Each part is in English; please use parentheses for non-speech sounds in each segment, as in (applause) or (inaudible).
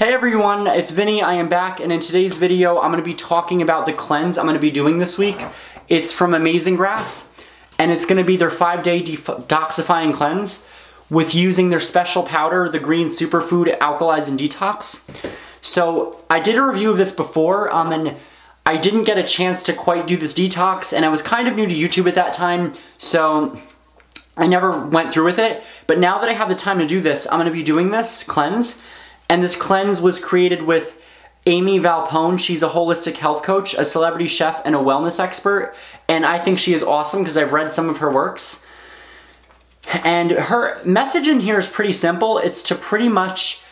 Hey everyone, it's Vinny, I am back, and in today's video, I'm gonna be talking about the cleanse I'm gonna be doing this week. It's from Amazing Grass, and it's gonna be their five-day detoxifying cleanse with using their special powder, the Green Superfood Alkalize and Detox. So, I did a review of this before, um, and I didn't get a chance to quite do this detox, and I was kind of new to YouTube at that time, so I never went through with it. But now that I have the time to do this, I'm gonna be doing this cleanse, and this cleanse was created with Amie Valpone. She's a holistic health coach, a celebrity chef, and a wellness expert. And I think she is awesome because I've read some of her works. And her message in here is pretty simple. It's to pretty much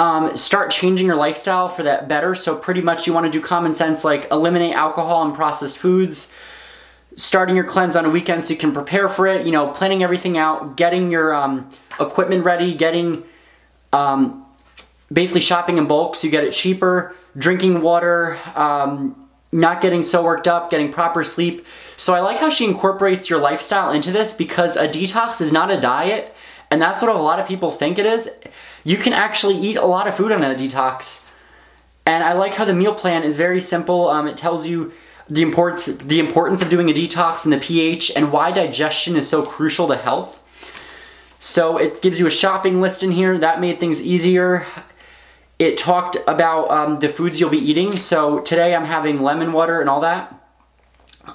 um, start changing your lifestyle for that better. So pretty much you want to do common sense like eliminate alcohol and processed foods, starting your cleanse on a weekend so you can prepare for it, you know, planning everything out, getting your um, equipment ready, getting um, basically shopping in bulk so you get it cheaper, drinking water, um, not getting so worked up, getting proper sleep. So I like how she incorporates your lifestyle into this because a detox is not a diet, and that's what a lot of people think it is. You can actually eat a lot of food on a detox. And I like how the meal plan is very simple. Um, it tells you the importance, the importance of doing a detox and the pH and why digestion is so crucial to health. So it gives you a shopping list in here. That made things easier. It talked about um, the foods you'll be eating. So today I'm having lemon water and all that.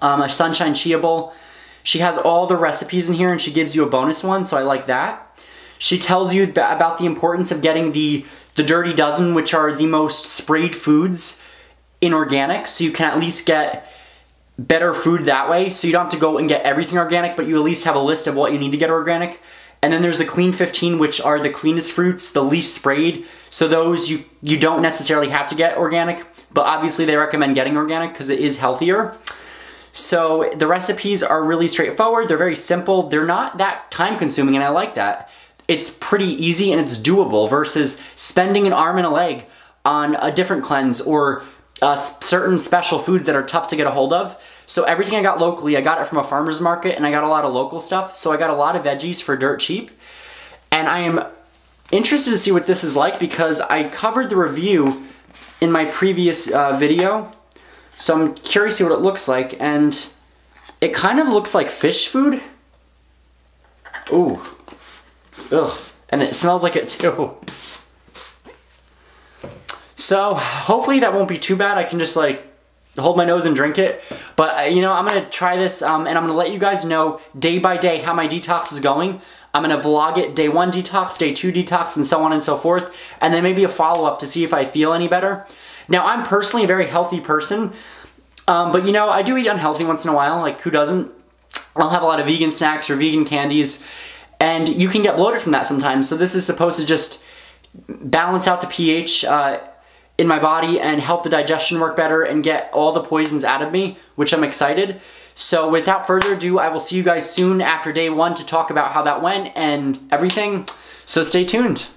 Um, a sunshine chia bowl. She has all the recipes in here and she gives you a bonus one, so I like that. She tells you about the importance of getting the, the Dirty Dozen, which are the most sprayed foods in organic, so you can at least get better food that way. So you don't have to go and get everything organic, but you at least have a list of what you need to get organic. And then there's the Clean 15, which are the cleanest fruits, the least sprayed. So those you, you don't necessarily have to get organic, but obviously they recommend getting organic because it is healthier. So the recipes are really straightforward. They're very simple. They're not that time consuming and I like that. It's pretty easy and it's doable versus spending an arm and a leg on a different cleanse or uh, certain special foods that are tough to get a hold of. So everything I got locally, I got it from a farmer's market and I got a lot of local stuff. So I got a lot of veggies for dirt cheap. And I am interested to see what this is like because I covered the review in my previous uh, video. So I'm curious to see what it looks like. And it kind of looks like fish food. Ooh. Ugh. And it smells like it too. (laughs) So hopefully that won't be too bad. I can just like hold my nose and drink it. But uh, you know, I'm gonna try this um, and I'm gonna let you guys know day by day how my detox is going. I'm gonna vlog it day one detox, day two detox, and so on and so forth. And then maybe a follow-up to see if I feel any better. Now, I'm personally a very healthy person, um, but you know, I do eat unhealthy once in a while, like who doesn't? I'll have a lot of vegan snacks or vegan candies, and you can get bloated from that sometimes. So this is supposed to just balance out the pH uh, in my body and help the digestion work better and get all the poisons out of me, which I'm excited. So without further ado, I will see you guys soon after day one to talk about how that went and everything. So stay tuned.